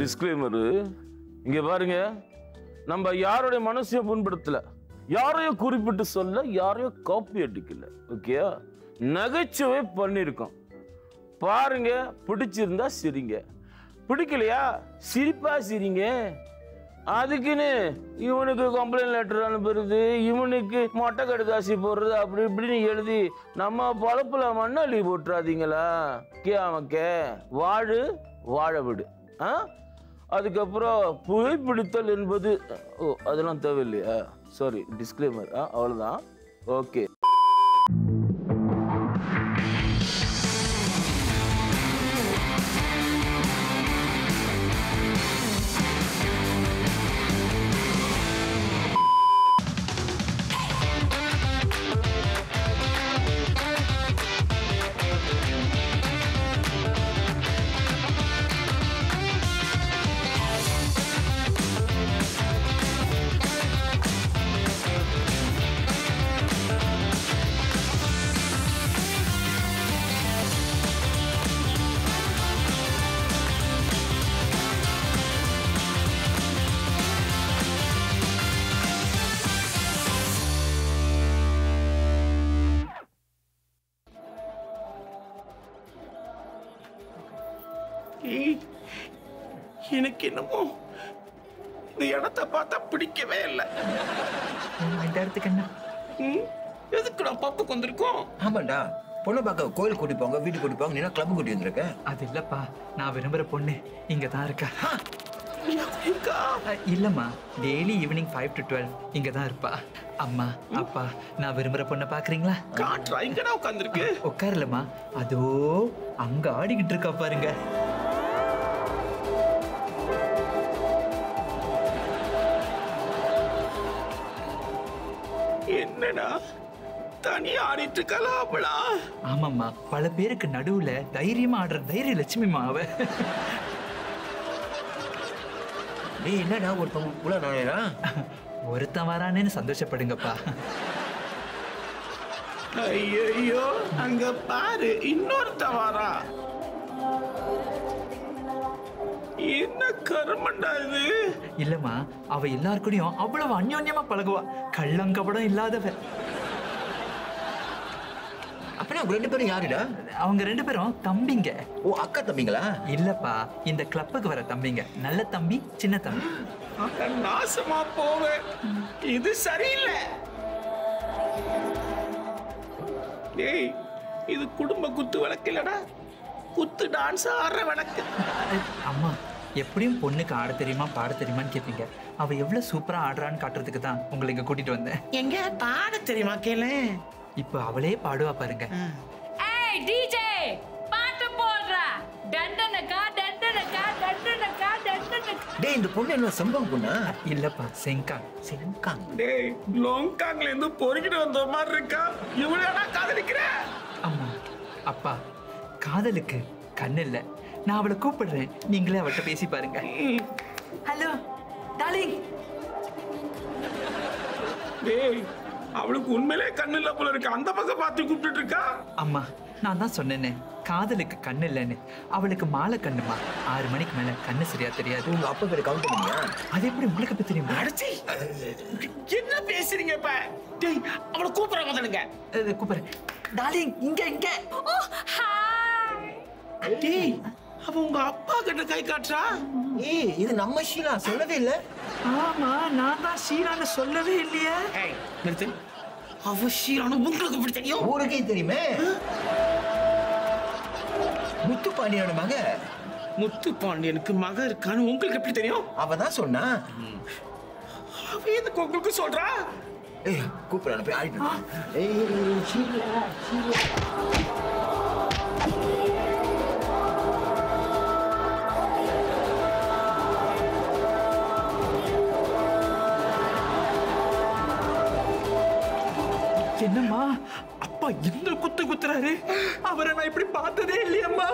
Disclaimer இங்க பாருங்க. நம்ம யாருடைய மனசையும் புண்படுத்தல. யாரையும் குறிப்பிட்டு சொல்ல யாரையும் காப்பி அடிக்கல ஓகே நகைச்சுவை பண்ணியிருக்கோம் பாருங்க பிடிச்சிருந்தா சிரிங்க. பிடிக்கலையா? சிரிப்பா சிரிங்க. அதுக்குன்னு இவனுக்கு கம்ப்ளைண்ட் லெட்டர் அனுப்புறது இவனுக்கு மொட்டை கடுதாசி போடுறது அப்படி இப்படின்னு எழுதி நம்ம பொழப்புல மண்ணள்ளி போட்டுறாதீங்களா? கே அவக்கே வாழு வாழ விடு. ஆ? அதுக்கப்புறம் புகைப்பிடித்தல் என்பது ஓ அதெல்லாம் தேவையில்லையா? சாரி டிஸ்க்ளைமர் ஆ அவ்வளோதான் ஓகே இந்த இடத்த பார்த்தா பிடிக்கவே இல்லை. இந்த இடத்துக்கு என்ன? ம், எதுக்குடா பப்புக்கு வந்திருக்கோம்? ஆமாண்டா. பொண்ணை பார்க்க கோயில் கூட்டி போங்க வீட்டுக்கு கூட்டி போங்க. நீனா கிளப் கூட்டி வந்திருக்க? அது இல்லப்பா. நான் விரும்புற பொண்ணு இங்க? தான் இருக்கா இல்லம்மா. Daily evening five to twelve இங்க தான் இருப்பா. அம்மா அப்பா நான் விரும்புற பொண்ணை பாக்குறீங்களா காட்டுறா இங்கடா உட்காந்துருக்கு. உட்காரலம்மா. அதோ அங்க ஆடிக்கிட்டு இருக்கா பாருங்க. என்னடா தனியா ஆடிட்டு இருக்காளா அவளா ஆமாம்மா பல பேருக்கு நடுவுல தைரியமா ஆடுற தைரிய லட்சுமிமா அவ. டேய் என்னடா ஒருத்தவங்க புள்ள நானேடா ஒருத்தன் வரானேன்னு சந்தோஷப்படுங்கப்பா. ஐயோ அங்க பாரு இன்னொருத்த வாரா. என்ன கருமண்டா இது? இல்லம்மா அவ எல்லாருக்கூடயும் அவ்வளவு அந்யோன்யமா பழகுவா. கள்ளங்கபடம் இல்லாதவ. அப்பனா அவங்க ரெண்டு பேரும் யாருடா? அவங்க ரெண்டு பேரும் தம்பிங்க. ஓ அக்கா தம்பிங்களா? இல்லப்பா இந்த கிளப்புக்கு வர தம்பிங்க. நல்ல தம்பி சின்ன தம்பி. நாசமா போவேன் இது சரியில்லை. டேய் இது குடும்ப குத்து விளக்கு இல்லடா. குத்து டான்ஸ் ஆடுற விளக்கு அஹ், அம்மா எப்படியும் பொண்ணுக்கு ஆட தெரியுமா பாட தெரியுமான்னு கேட்பீங்க அவ எவ்வளவு சூப்பரா ஆடுறான்னு காட்டுறதுக்கு தான் உங்களை இங்க கூட்டிட்டு வந்தேன். எங்க? பாட தெரியுமா கேளு. இப்போ அவளே பாடுவா பாருங்க. ஏய் டிஜே பாட்டு போடுறா. டண்டனக்கா டண்டனக்கா டண்டனக்கா டண்டனக்கா. டேய் இந்த பொண்ணு என்ன சம்பவம் பொண்ணா? இல்லப்பா செங்காங் செங்காங் டேய் லோங்காங்ல இருந்து பொறுக்கிட்டு வந்த மாதிரி இருக்கா? இவ்வளவு காதலிக்கிற? அம்மா அப்பா காதலுக்கு கண்ணு இல்ல. நான் அவளை கூப்பிடுறேன். நீங்களே அவள்கிட்ட பேசி பாருங்க. Hello darling. டேய் அவளுக்கு உண்மையிலே கண்ணு இல்ல போல இருக்கு. அந்த பக்கம் பார்த்து கூப்பிட்டு இருக்கா? அம்மா நான் தான் சொன்னேனே. காதலுக்கு கண்ணு இல்லைன்னு. அவளுக்கு மாலை கண்ணுமா? ஆறு மணிக்கு மேல கண்ணு சரியா தெரியாது. உங்க அப்பா பேரு கவுண்ட் பண்ணியா அது எப்படி உங்களுக்கு எப்படி தெரியுமா? அடச்சி! என்ன பேசுறீங்க இப்ப? டேய் அவளை கூப்பிடுறாங்க முதலுங்க. கூப்பிடுறேன். டார்லிங் இங்க இங்க. ஓ ஹாய் டேய் அவ உங்க அப்பா கிட்ட கை காட்டுறா? ஏய் இது நம்ம ஷீலா சொல்லவே இல்ல. ஆமா நான் தான் ஷீலான்னு சொல்லவே இல்லையே. ஏய் நிறுத்து. அவ ஷீலானு உங்களுக்கு எப்படி தெரியும்? ஊருக்கே தெரியுமே? முத்து பாண்டியனோட மக. முத்து பாண்டியனுக்கு மக இருக்கான்னு உங்களுக்கு எப்படி தெரியும்? அவ தான் சொன்னா. அவ எதுக்கு உங்களுக்கு சொல்றா? ஏய் கூப்பிடறான போய் ஆடிட்டு. ஏய் ஷீலா ஷீலா. என்னம்மா? அப்பா இந்த குத்து குத்துறாரு. அவரை நான் இப்படி பார்த்ததே இல்லையம்மா.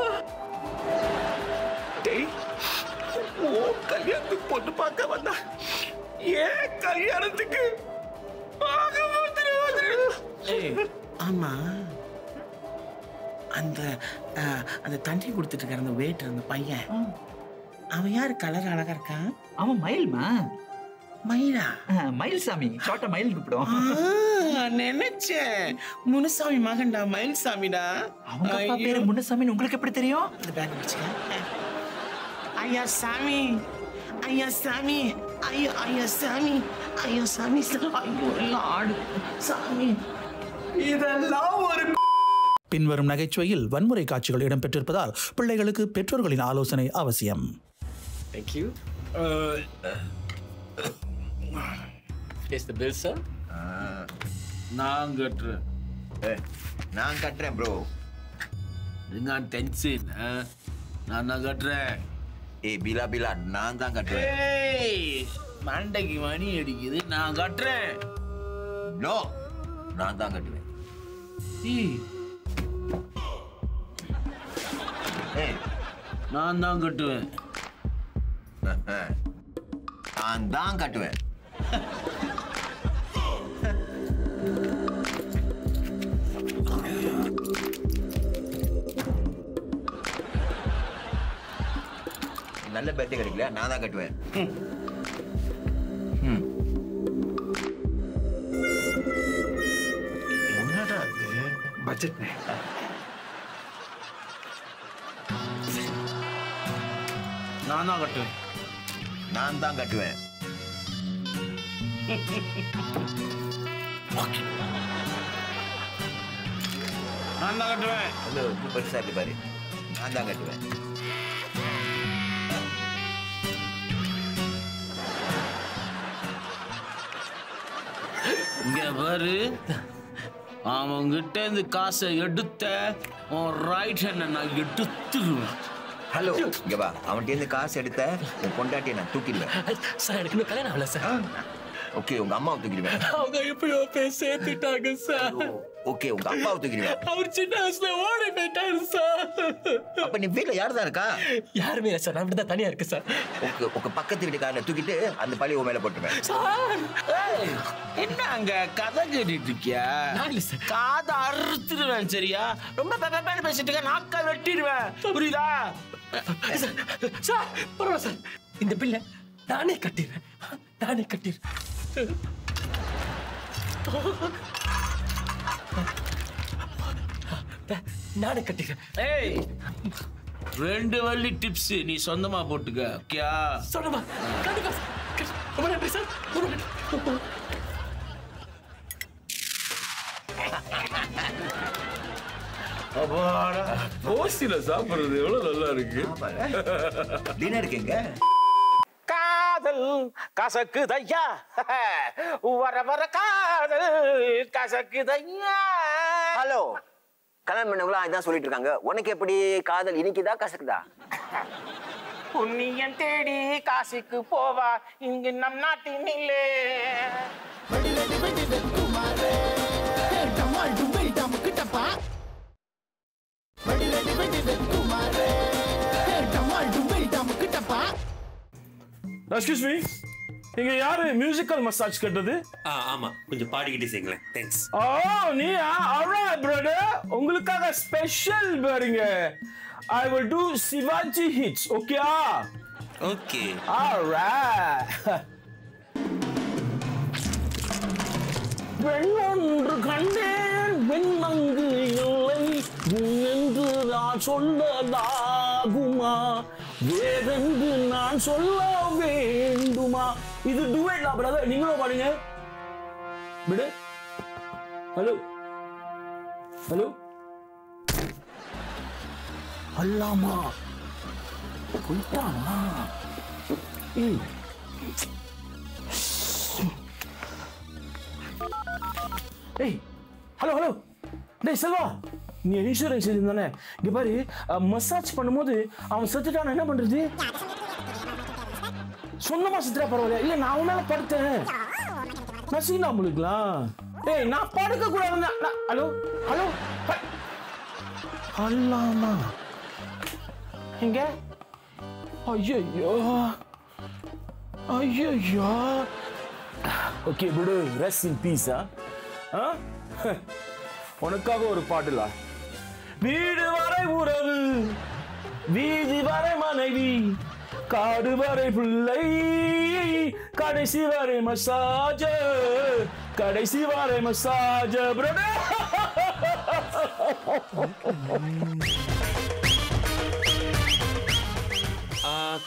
டேய் ஓ கல்யாணத்துக்கு பொண்ணு பார்க்க வந்தா ஏன் கல்யாணத்துக்கு. ஆமா. அந்த அந்த தண்ணி கொடுத்துட்டு இருக்காரு அந்த வெயிட்டர் அந்த பையன் அவன் யாரு? கலர் அழகா இருக்கான் அவன் மயில்மா? மயிலா? மயில் சாமி ஷார்ட்டா மயில் கூப்பிடுவோம் ஆ, நினைச்சேன். முனுசாமி மகன்டா மயில்சாமிடா. அவங்க அப்பா பேரு முன்னசாமின்னு உங்களுக்கு எப்படி தெரியும்? இந்த பேக் வச்சுக்க. ஐயா சாமி. ஐயா சாமி. ஐயோ ஐயா சாமி. ஐயோ சாமி ஐயோ எல்லாம் ஆடு. சாமி. இதெல்லாம் ஒரு பின்வரும் நகைச்சுவையில் வன்முறை காட்சிகள் இடம்பெற்றிருப்பதால் பிள்ளைகளுக்கு பெற்றோர்களின் ஆலோசனை அவசியம். Thank you. Here's the bill, sir. நான் கட்டுறேன். நான் கட்டுறேன் ப்ரோ நீங்க டென்ஷன் நான் தான் கட்டுறேன். ஏய் பிலா பிலா நான் தான் கட்டுறேன். மண்டைக்கு மணி அடிக்குது நான் கட்டுறேன். நோ நான் தான் கட்டுவேன். நான் தான் கட்டுவேன். நான் தான் கட்டுவேன். நல்ல பேட்டை கிடைக்கல நான் தான் கட்டுவேன். பட்ஜெட் நான் தான் கட்டுவேன். நான் தான் கட்டுவேன். நான் தான் கட்டுவேன். பெருசா இருக்கு பாரு. நான் தான் கட்டுவேன். பாரு அவங்கிட்ட இருந்து காசை எடுத்த உன் ரைட் ஹேண்டை நான் எடுத்துருவேன். ஹலோ இங்க வா. அவன்கிட்ட இருந்து காசு எடுத்த உன் பொண்டாட்டியை நான் தூக்கிடுவேன். சார் எனக்கு இன்னும் கல்யாணம் ஆகல சார் ஓகே உங்க அம்மாவை தூக்கிடுவேன். அவங்க எப்பயோ போய் சேர்த்துட்டாங்க சார் ஓகே உங்க அப்பாவை தூக்கிடுவேன் அவர் சின்ன வயசுல ஓடி போயிட்டாரு சார். அப்ப நீ வீட்ல யார் தான் இருக்கா? யாருமே இல்லை சார். நான் இப்படி தான் தனியா இருக்கு சார். உங்க உங்க பக்கத்து வீட்டுக்காரனை தூக்கிட்டு அந்த பழி உன் மேல போட்டுருவேன். சார். ஏய், என்ன அங்க கதை கேட்டுட்டு இருக்கியா? காதை அறுத்துடுவேன் சரியா? ரொம்ப பெப்பேன்னு பேசிட்டு இருக்க நாக்க வெட்டிடுவேன். புரியுதா? சார் சார் பரவாயில்ல சார். இந்த பில்லை நானே கட்டிடுறேன். நானே கட்டிடுறேன். நானே கட்டிடுறேன் ஏய் ரெண்டு வள்ளி டிப்ஸ் நீ சொந்தமா போட்டுக்க ஓகேயா சொல்லுமா கண்டிப்பா. சார். ரொம்ப நன்றி சார். ரொம்ப நன்றி. அப்பாடா ஓசில சாப்பிடுறது எவ்வளவு நல்லா இருக்கு. டின்னர் எங்க? காதல் கசக்குதையா? வர வர காதல் கசக்குதையா? ஹலோ கல்யாணம் பண்ணவங்களா இதான் சொல்லிட்டு இருக்காங்க உனக்கு எப்படி காதல்? இனிக்குதா கசக்குதா? புண்ணியன் தேடி காசிக்கு போவா. இங்கு நம் நாட்டினிலே. எக்ஸ்கியூஸ் மீ இங்க யாரு? மியூசிக்கல் மசாஜ் கட்டது ஆமா. கொஞ்சம் பாடிக்கிட்டு செய்யுங்களேன். தேங்க்ஸ் ஓ நீ alright பிரதர் உங்களுக்காக ஸ்பெஷல் பாருங்க. I will do Sivaji hits ஓகேயா ஓகே alright. பெண்ணொன்று கண்டேன் பெண்ணங்கு இல்லை. என்று நான் சொல்லலாகுமா வேறென்று நான் சொல்ல வேண்டுமா? இது டுவேட்லா பிரதர் நீங்களும் பாடுங்க. விடு. ஹலோ ஹலோ அல்லாமா. போயிட்டானா? ஏய். ஏய். ஹலோ ஹலோ டேய் செல்வா. நீ இன்சூரன்ஸ் இருந்தானே இங்கே பாரு மசாஜ் பண்ணும்போது அவன் செத்துட்டான் என்ன பண்ணுறது சொன்னமா சித்ரா பரவாயில்ல இல்ல நான் அவன் மேல படுத்தேன். நசீனா முழுக்கலாம் ஏய் நான் படுக்க கூடாது ஹலோ? ஹலோ? அல்லாமா. எங்க? ஐயோ ஐயோ ஓகே விடு. ரெஸ்ட் இன் பீஸா உனக்காக ஒரு பாட்டுல. வீடு வரை உறவு. வீதி வரை மனைவி. காடு வரை பிள்ளை. கடைசி வரை மசாஜ. கடைசி வரை மசாஜ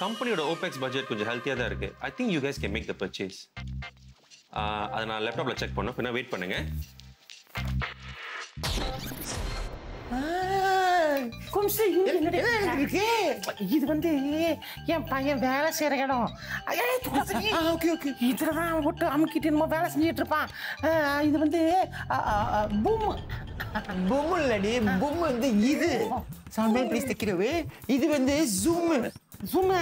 கம்பெனியோட ஓபெக்ஸ் பட்ஜெட் கொஞ்சம் ஹெல்த்தியாக தான் இருக்குது I think you guys can make the purchase அதை நான் லேப்டாப்பில் செக் பண்ணோம் பின்னா வெயிட் பண்ணுங்கள் இது வந்து என் பையன் வேலை செய்யற இடம். Okay okay. இதுல தான் விட்டு அமுக்கிட்டு நம்ம வேலை செஞ்சுட்டு இருப்பான். இது வந்து பூம் பொம்மை. இல்லடி பொம்மை வந்து இது. சாமே ப்ளீஸ் தைக்கிறவே இது வந்து ஜூம் ஜூம்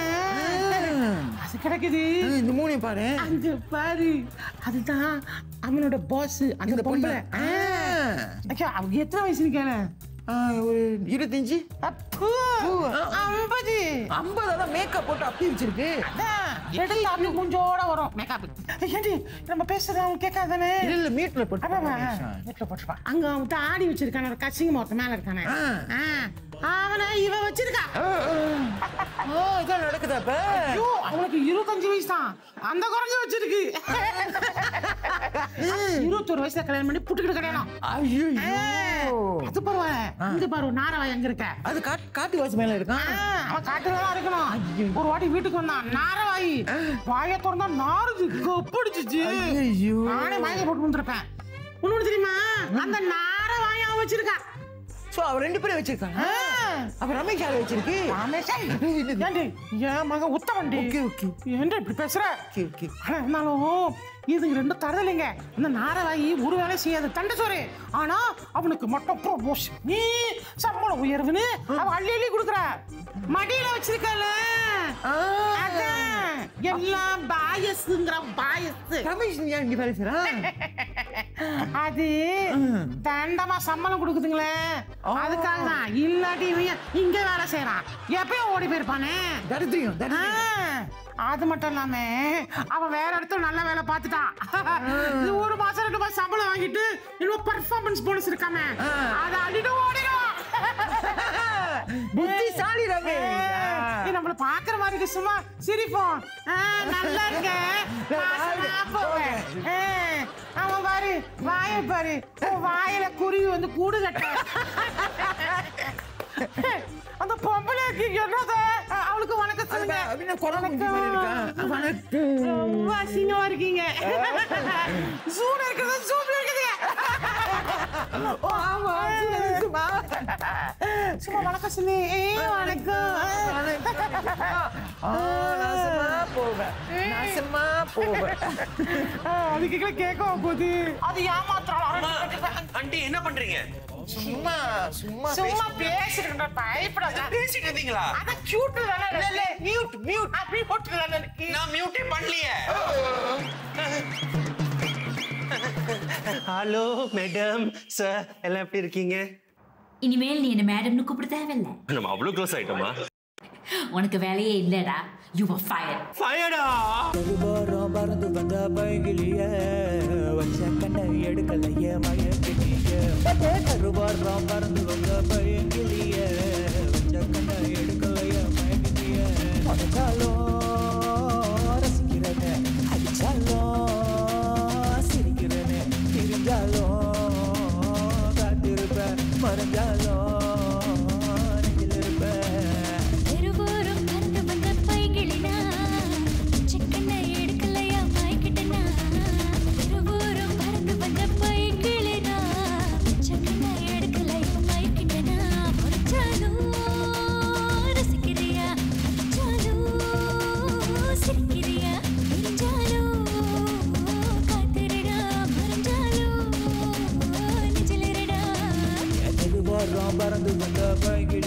அது கிடக்குது. இந்த மூணையும் பாரு. அங்க பாரு. அதுதான் அவனோட பாஸ் அந்த பொம்பளை. அவங்க எத்தனை வயசு கேளு. ஆ, ஒரு இருபத்தஞ்சு? ஐம்பது ஐம்பதாதான் மேக்கப் போட்டு அப்படி வச்சிருக்கு. எடுத்து அப்படி கொஞ்சோட வரும். மேக்கப் ஏண்டி நம்ம பேசுறது அவங்க கேட்காதானே? இல்ல இல்ல மீட்ல போட்டு வீட்டுல போட்டுருப்பான் அங்க அவன் தாடி வச்சிருக்கான ஒரு கச்சிங்க ஒருத்த மேல இருக்கானே. அவனை இவ வச்சிருக்கா. ஓ இதான் நடக்குதா அப்ப அவனுக்கு இருபத்தஞ்சு வயசு தான். அந்த குறைஞ்சு வச்சிருக்கு. இருபத்தொரு வயசுல கல்யாணம் பண்ணி புட்டுக்கிட்டு கல்யாணம். ஐயோ அது பரவாயில்ல. இங்க பாரு நாரவாய் எங்க இருக்க அது காட்டு காட்டு வாசி மேல இருக்கான் அவன் காட்டுலதான் இருக்கணும். ஒரு வாட்டி வீட்டுக்கு வந்தான். நாரவாய் வாய. திறந்தா நாருது கொப்பிடிச்சிச்சு. நானே வாயில போட்டு வந்துருப்பேன் ஒண்ணு தெரியுமா? அந்த நாரவாய் அவன் வச்சிருக்கா. சோ அவ ரெண்டு பேரும் வச்சிருக்காங்க அப்ப ரமேஷ் யாரை வச்சிருக்கு? ஏண்டி என் மகன் உத்தவண்டி ஓகே ஓகே. ஏன்டா இப்படி பேசுற? Okay okay. ஆனா இருந்தாலும் இதுங்க ரெண்டும் தரதில்லைங்க. இந்த நாரவாயி ஒரு வேலை செய்யாது. தண்டை சோறு. ஆனா அவனுக்கு மட்டும் ப்ரொமோஷன் நீ சம்பள உயர்வுன்னு அவன் அள்ளி அள்ளி கொடுக்குற. மடியில வச்சிருக்கல எல்லாம் பாயஸ்ங்கிற பாயஸ் ரமேஷ் ஏன் இங்க செய்யறான் அது தண்டமா சம்பளம் கொடுக்குதுங்களே. அதுக்காக தான். இல்லாட்டி இவன் இங்க வேலை செய்யறான் எப்பயும் ஓடி போயிருப்பானே. தரித்திரியம் அது மட்டும் இல்லாம அவன் வேற இடத்துல நல்ல வேலை பார்த்துட்டான் இது ஒரு மாசம் ரெண்டு மாசம் சம்பளம் வாங்கிட்டு இன்னும் பர்ஃபார்மன்ஸ் போனஸ் இருக்காம. அதை அடிட்டு ஓடிடும். புத்திசாலி. ஏய், நம்மள பாக்குற மாதிரி இருக்கு. சும்மா சிரிப்போம். நல்லா இருக்க. போவேன். அவன் பாரு வாய பாரு. வாயில குருவி வந்து கூடு கட்ட அந்த பொம்பளைக்கு என்னது அவளுக்கு வணக்கம் சொல்லுங்க. அப்படின்னா குரல் குஞ்சு மாதிரி இருக்கான். வணக்கம். ரொம்ப அசிங்கமா இருக்கீங்க. ஜூல இருக்கிறது ஜூம்ல இருக்குதுங்க ஓ, ஆமா சும்மா. வணக்கம் சொல்லி. ஏய், வணக்கம். ஆ, நாசமா போவேன். அதுக்கு கீழே கேட்க போகுது. அது ஏமாத்திரம் ஆண்டி என்ன பண்றீங்க? சும்மா சும்மா சும்மா பேசிட்டு பயப்படாத. பேசிட்டு இருந்தீங்களா அதான் கியூட் தானே மியூட் மியூட் அப்படி போட்டு தானே நான் மியூட்டே பண்ணலையே. ஹலோ மேடம் சார் எல்லாம் எப்படி இருக்கீங்க? இனிமேல் நீ என்ன மேடம்னு கூப்பிட தேவையில்ல. நம்ம அவ்வளோ க்ளோஸ் ஆயிட்டோமா? உனக்கு வேலையே இல்லடா. யூ ஆர் ஃபயர் ஃபயடா வாரம் பறந்து வந்த பைகிலிய வச்ச கண்ணை எடுக்கலைய மயக்கிலிய கருவாரம் பறந்து வந்த பைகிலிய வச்ச கண்ணை எடுக்கலைய மயக்கிலிய மறைச்சாலும் பறந்து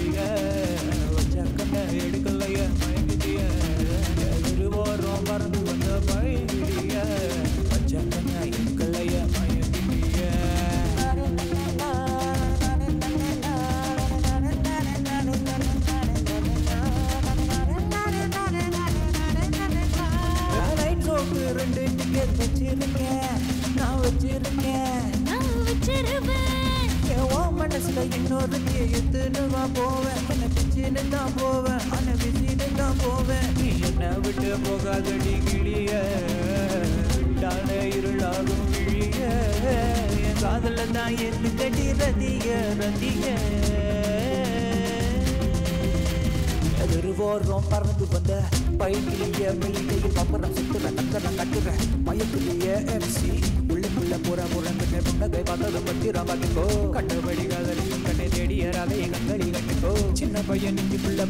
எதிர்வோரம் பறந்து வந்த பைக்கிலேயே மெல்லிகையில் பம்பரம் சுத்துற கத்தரம் கட்டுற மயக்கிலேயே எம்சி உள்ளுக்குள்ள புற புறங்கிட்ட புன்னகை பார்த்தது பத்தி ரமாட்டிக்கோ கண்டபடி காதலியும் கண்ணை தேடிய ரவையை கண்களி கட்டுக்கோ. சின்ன பையன் நெஞ்சு புள்ள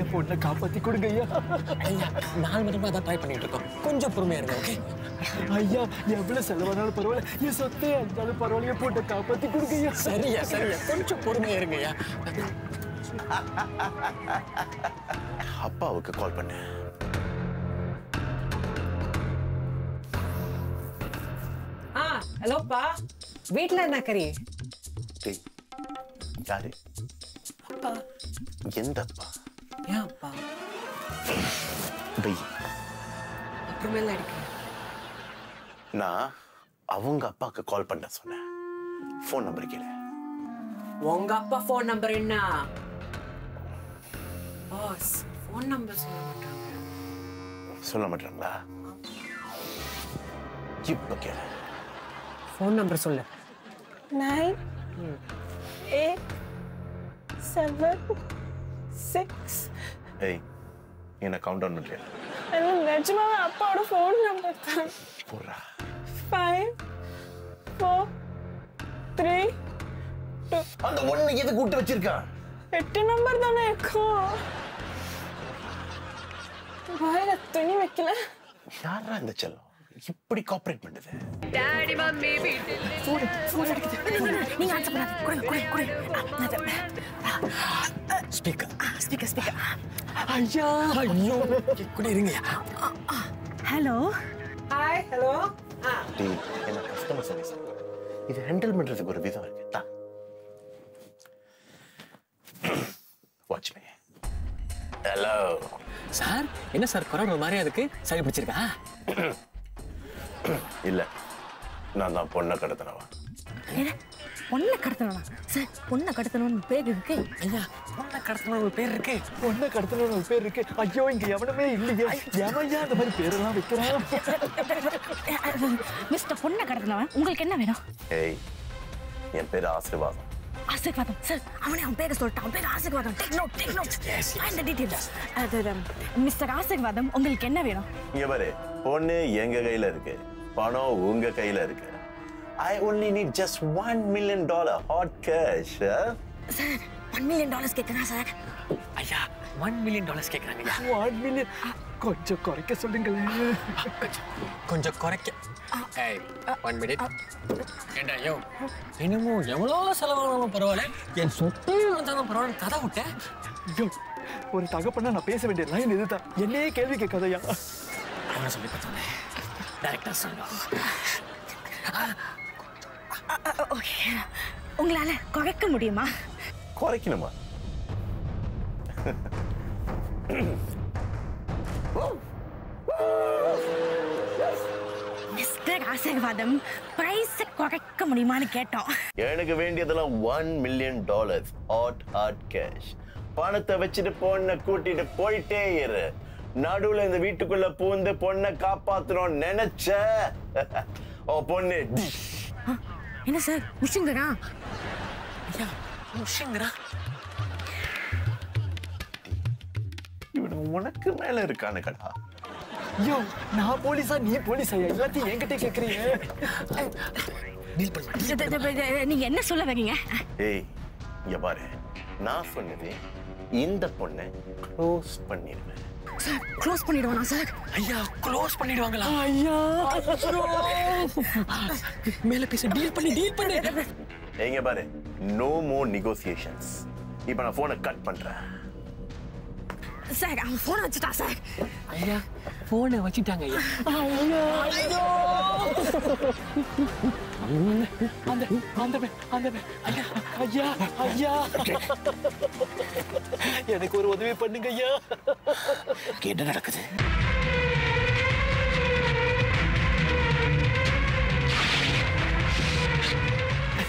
என் பொண்ணை காப்பாத்தி கொடுங்க ஐயா. ஐயா நாலு மணி தான் ட்ரை பண்ணிட்டு இருக்கோம். கொஞ்சம் பொறுமையா இருங்க ஓகே ஐயா எவ்வளவு செலவானாலும் பரவாயில்ல. என் சொத்தே இருந்தாலும் பரவாயில்ல. என் பொண்ணை காப்பாத்தி கொடுங்க ஐயா. சரியா சரியா. கொஞ்சம் பொறுமையா இருங்க ஐயா. அப்பாவுக்கு கால் பண்ணு. ஆ ஹலோப்பா வீட்ல என்ன கறி? யாரு? அப்பா எந்த அப்பா ஏன் அப்பா அப்புறமேல அடிக்கிறேன் நான் அவங்க அப்பாவுக்கு கால் பண்ண சொன்னேன் ஃபோன் நம்பர் கேளு உங்க அப்பா ஃபோன் நம்பர் என்ன பாஸ் ஃபோன் நம்பர் சொல்ல மாட்டாங்க சொல்ல மாட்டாங்களா இப்ப கேளு ஃபோன் நம்பர் சொல்லு nine, eight, seven, six. ஏய் என்ன கவுண்ட் டவுன் பண்றியா? அது நிஜமாவே அப்பாவோட ஃபோன் நம்பர் தான். போடுறா. ஃபைவ் ஃபோர் த்ரீ டூ அந்த ஒண்ணு எது கூட்டு வச்சிருக்கான் எட்டு நம்பர் தானே இருக்கும் வாயில துணி வைக்கல. யாரா இந்த செல்லம்? இப்படி காப்பரேட் பண்ணுது? டாடி மம்மி வீட்டில் ஃபோன் ஃபோன் அடிக்குது நீங்க ஆன்சர் பண்ணாத குடு குடு குடு ஸ்பீக்கர் ஸ்பீக்கர் ஸ்பீக்கர் ஐயா ஐயோ கூட இருங்க ஹலோ ஹாய் ஹலோ டேய் என்ன கஸ்டமர் சர்வீஸ் இது ஹேண்டில் பண்றதுக்கு ஒரு விதம் இருக்கு தா வாட்ச் மீ ஹலோ சார் என்ன சார் குரல் ஒரு மாதிரியா இருக்கு சளி பிடிச்சிருக்கா இல்ல நான் தான் பொண்ணை கடத்தினவா? பொண்ணை கடத்தணும் சார் பொண்ணை கடத்தணும்னு பேர் இருக்கு. ஐயா பொண்ணை கடத்தணும் ஒரு பேர் இருக்கு. பொண்ணை கடத்தணும் ஒரு பேர் இருக்கு. ஐயோ இங்க எவனுமே இல்லையே. எவையா அந்த மாதிரி பேரெல்லாம் வைக்கிறான்? மிஸ்டர் பொண்ணை கடத்தினவன் உங்களுக்கு என்ன வேணும்? ஏய் என் பேர் ஆசீர்வாதம். ஆசீர்வாதம்? சார் அவனே அவன் பேரை சொல்லிட்டான். அவன் பேர் Asirvatham. Take note take note find the details அது மிஸ்டர் ஆசீர்வாதம் உங்களுக்கு என்ன வேணும்? இங்க பாரு பொண்ணு எங்க கையில இருக்கு? பணம் உங்க கையில இருக்கு. I only need just one million dollar hot cash sir one million dollars கேட்குறேன் சார் ஐயா ஒன் மில்லியன் டாலர்ஸ் கேட்குறாங்க ஒன் மில்லியன் கொஞ்சம் குறைக்க சொல்லுங்களேன். கொஞ்சம் கொஞ்சம் குறைக்க. ஏய் ஒன் மினிட் ஏண்டா யோ என்னமோ எவ்வளோ செலவானாலும் பரவாயில்ல. என் சொத்தே வந்தாலும் பரவாயில்ல. கதை விட்டேன் ஐயோ ஒரு தகப்பனா நான் பேச வேண்டிய லைன் இதுதான். என்னையே கேள்வி கேட்காதயா. அவனை சொல்லி பார்த்தோன்னே. டேரக்டர் சொல்லும் ஓகே. உங்களால குறைக்க முடியுமா? குறைக்கணுமா? மிஸ்டர் ஆசீர்வாதம் பிரைஸை குறைக்க முடியுமான்னு கேட்டோம். எனக்கு வேண்டியதெல்லாம் one million dollars hot hot cash பணத்தை வச்சுட்டு பொண்ணை கூட்டிட்டு போயிட்டே இரு. நடுவுல இந்த வீட்டுக்குள்ள பூந்து பொண்ணை காப்பாத்தணும் நினைச்ச. ஓ பொண்ணு. என்ன சார்? உஷுங்கடா உஷுங்கடா இவனுக்கு உனக்கு மேல இருக்கானுக்கடா. ஐயோ நான் போலீஸா நீ போலீஸா? எல்லாத்தையும் என்கிட்ட கேக்குறீங்க. நீங்க என்ன சொல்ல வரீங்க ஏய் இங்க பாரு. நான் சொன்னது இந்த பொண்ணை க்ளோஸ் பண்ணிடுவேன் சார் க்ளோஸ் பண்ணிடுவானா சார் ஐயா க்ளோஸ் பண்ணிடுவாங்களா? ஐயா. மேல பேச டீல் பண்ணி டீல் பண்ணி. இங்க பாரு நோ மோர் நெகோசியேஷன்ஸ் இப்போ நான் போனை கட் பண்றேன். சார் அவன் போன் வச்சுட்டா சார் ஐயா போனை வச்சிட்டாங்க ஐயா. ஐயா. அந்த அந்த அந்த. ஐயா ஐயா ஐயா எனக்கு ஒரு உதவி பண்ணுங்க ஐயா. என்ன நடக்குது?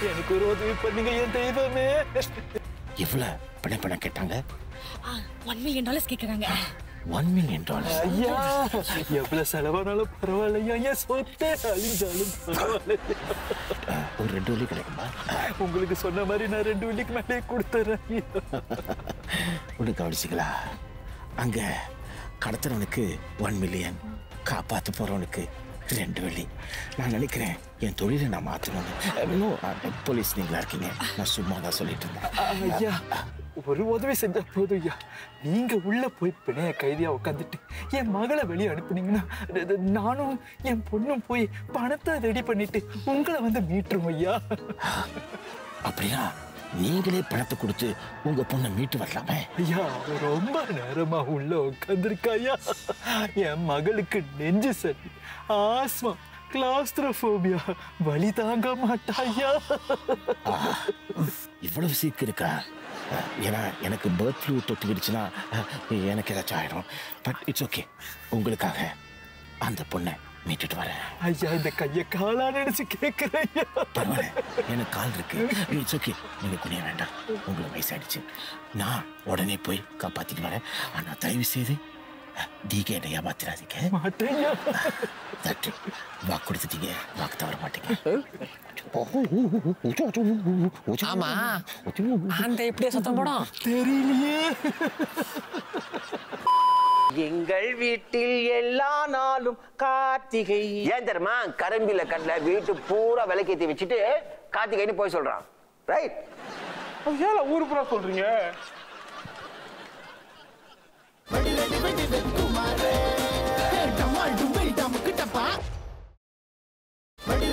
எனக்கு ஒரு உதவி பண்ணுங்க என் தெய்வமே. எவ்வளவு பணம் பணம் கேட்டாங்க? ஒன் மில்லியன் டாலர்ஸ் கேட்குறாங்க ஒன் மில்லியன் டாலர் ஐயா எவ்வளவு செலவானாலும் பரவாயில்லையா? என் சொத்தே அழிஞ்சாலும் பரவாயில்ல ஒரு ரெண்டு வழி கிடைக்குமா? உங்களுக்கு சொன்ன மாதிரி நான் ரெண்டு வெள்ளிக்கு மேலே கொடுத்துறேன். ஒன்று கவனிச்சிங்களா அங்க கடத்துறவனுக்கு ஒன் மில்லியன் காப்பாற்ற போறவனுக்கு ரெண்டு வெள்ளி. நான் நினைக்கிறேன் என் தொழிலை நான் மாற்றணும் போலீஸ் நீங்களா இருக்கீங்க? நான் சும்மா தான் சொல்லிட்டு இருந்தேன். ஐயா ஒரு உதவி செஞ்சா போதும் ஐயா. நீங்க உள்ள போய் பிணைய கைதியா உட்காந்துட்டு என் மகளை வெளியே அனுப்புனீங்கன்னா நானும் என் பொண்ணும் போய் பணத்தை ரெடி பண்ணிட்டு உங்களை வந்து மீட்டுரும் ஐயா. அப்படின்னா நீங்களே பணத்தை கொடுத்து உங்க பொண்ணை மீட்டு வரலாமே? ஐயா ரொம்ப நேரமா உள்ள உட்காந்துருக்கா ஐயா. என் மகளுக்கு நெஞ்சு சளி ஆஸ்மா கிளாஸ்ட்ரோபோபியா வலி தாங்க மாட்டா ஐயா. இவ்வளவு சீக்கு இருக்கா? ஏன்னா எனக்கு பேர்ட் ஃப்ளூ தொட்டுக்கிடுச்சுன்னா அஹ், எனக்கு ஏதாச்சும் ஆயிடும் பட் இட்ஸ் ஓகே உங்களுக்காக அந்த பொண்ணை மீட்டுட்டு வரேன். ஐயா இந்த கைய காலா நினைச்சு கேக்குறேன் ஐயா பரவாயில்ல. எனக்கு கால் இருக்கு. இட்ஸ் ஓகே நீங்க குனிய வேண்டாம். உங்களுக்கு வயசாயிடுச்சு. நான் உடனே போய் காப்பாத்திட்டு வரேன். ஆனா தயவு செய்து தீகே என்னை ஏமாத்திராதீங்க மாட்டேங்க தட்டு வாக்கு கொடுத்துட்டீங்க வாக்கு தவற மாட்டீங்க ஆமா அந்த எப்படியா சத்தம் போடும் தெரியலையே எங்கள் வீட்டில் எல்லா நாளும் கார்த்திகை ஏன் தெரியுமா கரம்பில கட்டில வீட்டு பூரா விலைக்கேத்தி வச்சுட்டு கார்த்திகைன்னு போய் சொல்றான் ரைட் ஏன் ஊரு பூரா சொல்றீங்க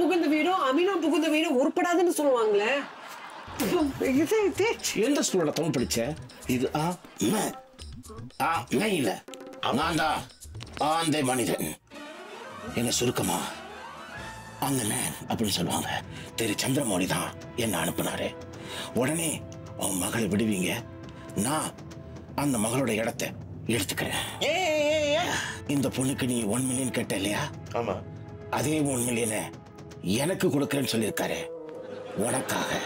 புகுந்த வீடும் அமீனா புகுந்த வீடும் உருப்படாதுன்னு சொல்லுவாங்களே. எந்த ஸ்கூலோட தமிழ் படிச்ச? இது ஆ ம ஆ மை இல்ல. தான் ஆந்தை மனிதன். என்ன சுருக்கமா? அந்த மேன் அப்படின்னு சொல்லுவாங்க. திரு சந்திரமௌலி தான் என்ன அனுப்புனாரு. உடனே அவன் மகளை விடுவீங்க. நான் அந்த மகளோட இடத்தை எடுத்துக்கிறேன். இந்த பொண்ணுக்கு நீ ஒன் மில்லியன் கேட்ட இல்லையா? ஆமா. அதே ஒன் மில்லியனை எனக்கு கொடுக்குறேன்னு சொல்லியிருக்காரு. உனக்காக.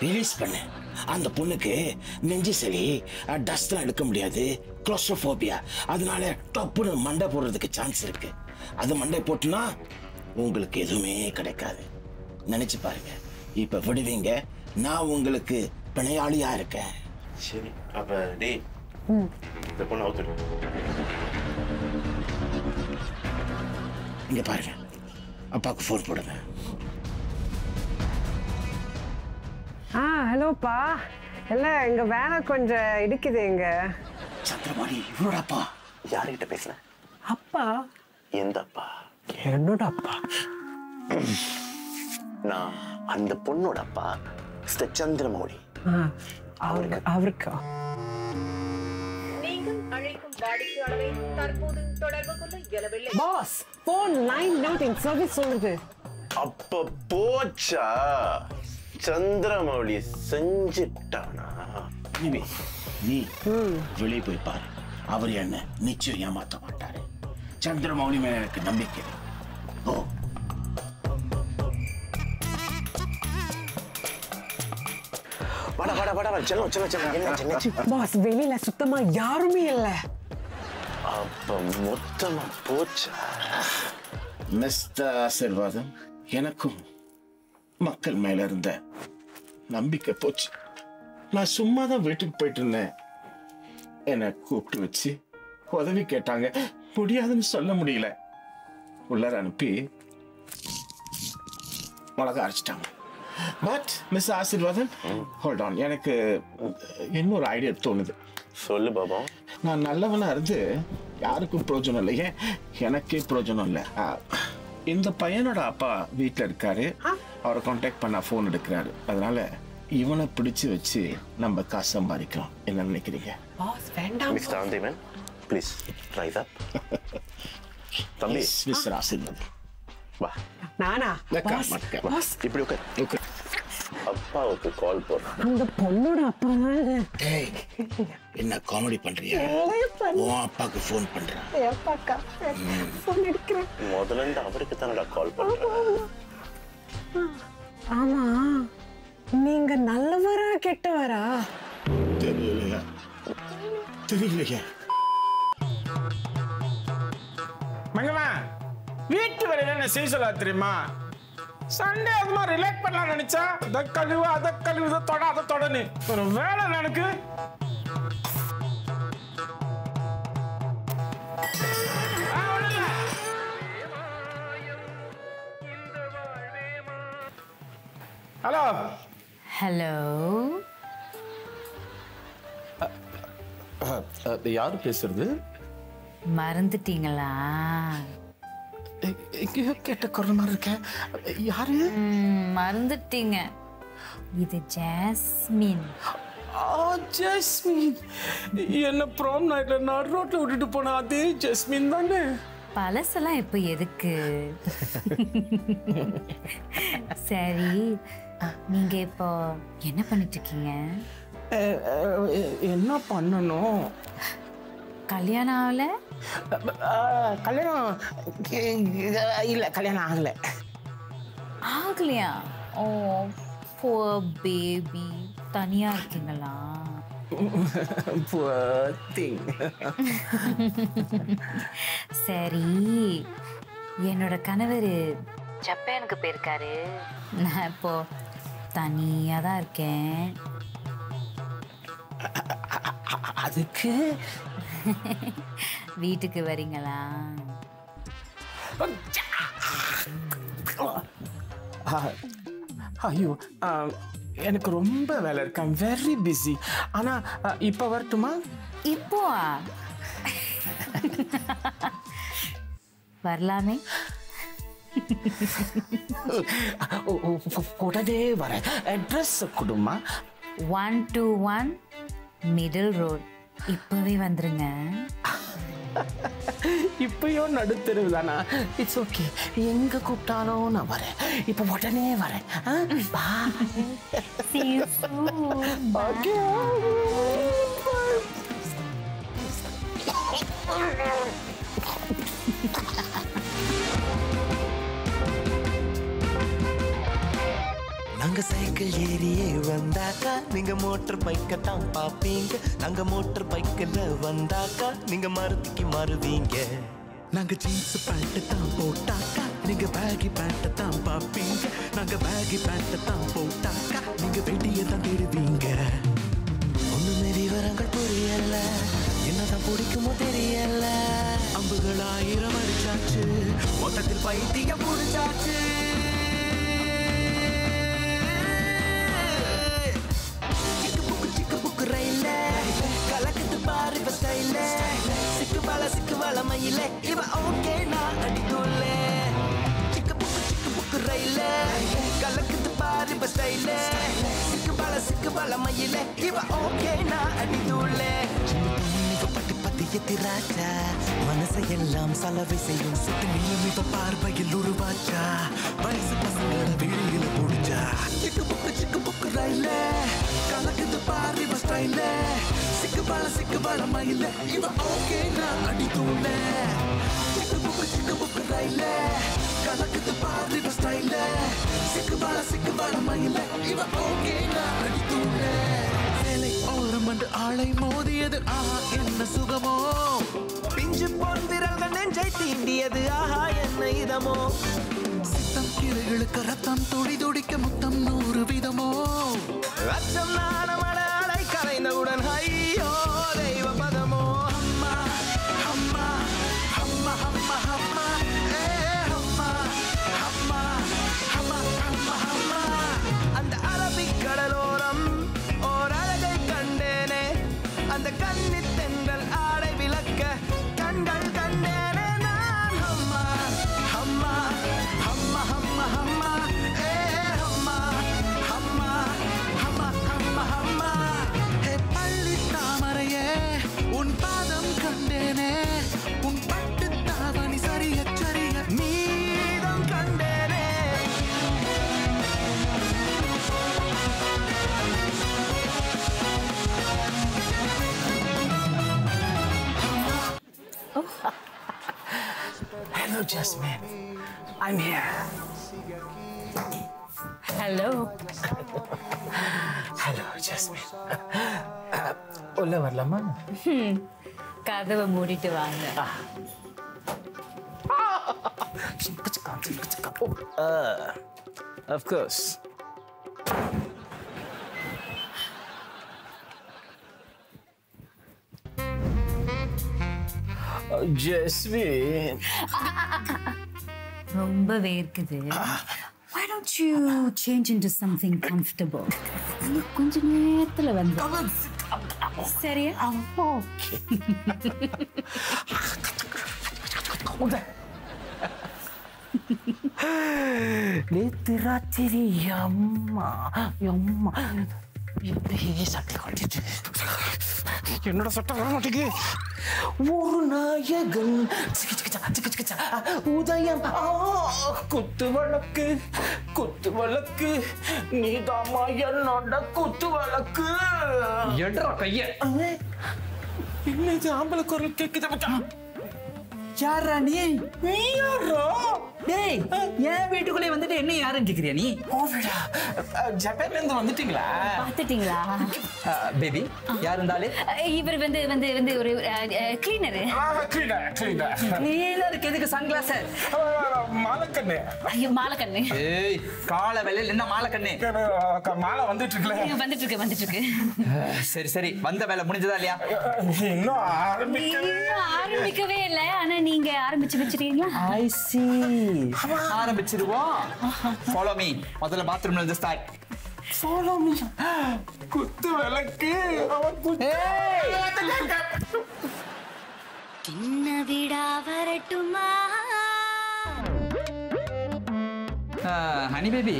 ரிலீஸ் பண்ணு. அந்த பொண்ணுக்கு நெஞ்சு சளி டஸ்ட்லாம் எடுக்க முடியாது. குளோஸ்ட்ரோஃபோபியா அதனால டப்புன்னு மண்டை போடுறதுக்கு சான்ஸ் இருக்கு. அது மண்டை போட்டுனா உங்களுக்கு எதுவுமே கிடைக்காது. நினைச்சு பாருங்க. இப்ப விடுவீங்க. நான் உங்களுக்கு பிணையாளியா இருக்கேன். சரி அப்ப டேய் இந்த பொண்ணை அவுத்துடு. இங்க பாருங்க. அப்பாவுக்கு ஃபோன் போடுங்க. ஆ ஹலோப்பா இல்லை எங்க வேலை கொஞ்சம் இடிக்குது எங்க சந்திரபாணி இவரோட அப்பா? யாருகிட்ட பேசுன அப்பா? எந்த அப்பா என்னோட அப்பா. நான் அந்த பொண்ணோட அப்பா மிஸ்டர் சந்திரமௌழி அவருக்கு. அவருக்கா? நீங்கள் அழைக்கும் வாடிக்கையாளரை தற்போது தொடர்பு கொள்ள இயலவில்லை. Boss phone line not in service சொல்லுது. அப்ப போச்சா? சந்திரமௌழி செஞ்சிட்டானா? நீ வெளியே போய் பாரு. அவர் என்ன நிச்சயம் ஏமாத்த மாட்டாரு. சந்திரமௌலி மேல எனக்கு நம்பிக்கை. ஓ வாடா வாடா வாடா செல்லம் செல்லம் செல்லம். என்ன என்னாச்சு பாஸ் வெளியில சுத்தமா யாருமே இல்ல. அப்ப மொத்தமா போச்சா? மிஸ்டர் ஆசீர்வாதம் எனக்கும் மக்கள் மேல இருந்த நம்பிக்கை போச்சு. நான் சும்மா தான் வீட்டுக்கு போயிட்டு இருந்தேன். என்னை கூப்பிட்டு வச்சு உதவி கேட்டாங்க. முடியாதுன்னு சொல்ல முடியல. உள்ளார அனுப்பி மிளகா அரைச்சிட்டாங்க. But miss Asirvatham hold on எனக்கு இன்னொரு ஐடியா தோணுது. சொல்லு பாபா. நான் நல்லவனா இருந்து யாருக்கும் பிரயோஜனம் இல்லை ஏன் எனக்கே பிரயோஜனம் இல்லை. இந்த பையனோட அப்பா வீட்டில் இருக்காரு. அவரை காண்டாக்ட் பண்ண ஃபோன் எடுக்கிறாரு. அதனால இவனை பிடிச்சு வச்சு நம்ம காசு சம்பாதிக்கலாம் என்ன நினைக்கிறீங்க? பாஸ் வேண்டாம். Mister Anthiman please try that தம்பி மிஸ்டர் ஆசீர்வாதம் வா. நானா? உட்கார், பாஸ் உட்கார். இப்படி உட்கார். அப்பாவுக்கு கால் போடுறேன். அந்த பொண்ணோட அப்பா தான் ஏய் என்ன காமெடி பண்றியா? பண்ணு. உன் அப்பாக்கு ஃபோன் பண்றேன் ஏப்பாக்கா போன் எடுக்கிறேன். முதல்ல இருந்து அவருக்கு தானடா கால் பண்றேன். ஆமா. நீங்க நல்லவரா கெட்டவரா? தெரியலையா? தெரியலையா? மங்கம்மா வீட்டு வேலையில என்ன செய்ய சொல்ல தெரியுமா? சண்டே அது மாதிரி ரிலாக்ஸ் பண்ணலாம் நினைச்சா அதை கழுவு அதை கழுவு இதை தொட அதை தொடன்னு. ஒரு வேலை எனக்கு. ஹலோ. ஹலோ. யாரு பேசுறது? மறந்துட்டீங்களா? எங்கேயோ கேட்ட குரல் மாதிரி இருக்கேன் யாரு மறந்துட்டீங்க. இது ஜாஸ்மின். ஆ ஜஸ்மின். என்ன ப்ராம் நைட்ல நடு ரோட்ல விட்டுட்டு போன அதே ஜஸ்மின் தானே? பழசெல்லாம் இப்போ எதுக்கு? சரி நீங்க இப்போ என்ன பண்ணிட்டு இருக்கீங்க? என்ன பண்ணணும்? கல்யாணம் ஆகல? கல்யாணம் இல்லை கல்யாணம் ஆகலை ஆகலையா? ஓ போ பேபி தனியா இருக்கீங்களா? சரி என்னோட கணவர் ஜப்பானுக்கு போயிருக்காரு. நான் இப்போ தனியாக தான் இருக்கேன் அதுக்கு வீட்டுக்கு வரீங்களா? ஐயோ எனக்கு ரொம்ப வேலை இருக்கு. ஐம் வெரி பிஸி ஆனா இப்ப வரட்டுமா? இப்போ வரலாமே. உடனே வரேன். அட்ரஸ் கொடுமா? One two one middle road இப்போவே வந்துருங்க. இப்பயும் நடுத்தெருவு தானா? இட்ஸ் ஓகே எங்க கூப்பிட்டாலும் நான் வரேன். இப்போ உடனே வரேன். See you நாங்க சைக்கிள் ஏறியே வந்தாக்கா நீங்க மோட்டர் பைக்கை தான் பாப்பீங்க. நாங்க மோட்டர் பைக்கில் வந்தாக்கா நீங்க மருதிக்கு மாறுவீங்க நாங்க ஜீன்ஸ் பேண்ட் தான் போட்டாக்கா நீங்க பேகி பேண்ட் தான் பாப்பீங்க. நாங்க பேகி பேண்ட் தான் போட்டாக்கா நீங்க வெடியை தான் தேடுவீங்க. ஒண்ணுமே விவரங்கள் புரியல. என்னதான் பிடிக்குமோ தெரியல. அம்புகள் ஆயிரம் அடிச்சாச்சு. மொத்தத்தில் பைத்தியம் புடிச்சாச்சு. ரயில்ல கலக்குது பாரு இவ ஸ்டைல்ல சிக்கு பால சிக்கு பால மயில. இவ ஓகே நான் அடிக்குள்ள. சிக்கு புக்கு சிக்கு புக்கு ரயில. கலக்குது பாரு பஸ் ஸ்டைல சிக்கு பல சிக்கு பல மயில. இவ ஓகே நான் அடி தூள பட்டு பத்திய திராட்சா மனசையெல்லாம் சலவை செய்யும். சுட்டு நிலமிவ பார்வையில் உருவாச்சா? வயசு பசங்கள வெளியில முடிச்சா சிக்கு புக்கு சிக்கு புக்கு ரயில. இவ ஸ்டைல சிக்கு பால சிக்கு பால மயில இவ ஓகே நான் அடி தூண்ட. சிக்கு புக்கு சிக்கு புக்கு ரயில கலக்குது பாரு இவ ஸ்டைல சிக்கு பால சிக்கு பால மயில இவ ஓகே நான் அடி தூண்ட. வேலை ஓரம் என்று ஆளை மோதியது. ஆஹா என்ன சுகமோ? பிஞ்சு பொன் விரல்கள் நெஞ்சை தீண்டியது. ஆஹா என்ன இதமோ? சித்தம் கீரைகளுக்கு ரத்தம் துடி துடிக்க முத்தம் நூறு விதமோ? ரத்தம் நாணமட அலை hi Hello, Jasmine. I'm here. Hello hello Jasmine உள்ள வரலாமா கதவை மூடிட்டு வாங்க Uh, of course. Jasmine. ரொம்ப வேர்க்குது. Why don't you change into something comfortable? கொஞ்ச நேரத்துல வந்து. சரியா ஓகே நேத்து ராத்திரி அம்மா அம்மா. என்னோட சட்டை வர மாட்டேங்குது? ஒரு நாயகன் உதயம். குத்து வழக்கு குத்து வழக்கு. நீதாமா என்னோட குத்து வழக்கு. எடுறா கைய. என்ன இது ஆம்பளை குரல் கேக்குது? யாரா நீ? யாரோ டேய் என் வீட்டுக்குள்ளே வந்துட்டு என்ன யாருன்னு கேக்குறியா நீ? கோவிடா. ஜப்பான்ல இருந்து வந்துட்டீங்களா? பார்த்துட்டீங்களா? பேபி யார் இருந்தாலே? இவர் வந்து வந்து வந்து ஒரு கிளீனரு கிளீனர் கிளீனர் நீலருக்கு எதுக்கு சன்கிளாஸ் மாலக்கண்ணு. ஐயோ மாலக்கண்ணு. ஏய் கால வேலையில் என்ன மாலை கண்ணு மாலை வந்துட்டு இருக்குல்ல வந்துட்டு இருக்கு வந்துட்டு இருக்கு சரி சரி வந்த வேலை முடிஞ்சதா இல்லையா? இன்னும் ஆரம்பிக்கவே ஆரம்பிக்கவே இல்ல. ஆனா நீங்க ஆரம்பிச்சு வச்சிருக்கீங்களா ஐ சி ஆரம்பிச்சிருவோம் ஃபாலோ மீ முதல்ல பாத்ரூம்ல இருந்து ஸ்டார்ட் ஃபாலோ மீ குத்து விளக்கு. அவன் குத்து சின்ன வீடா வரட்டுமா? ஹனி பேபி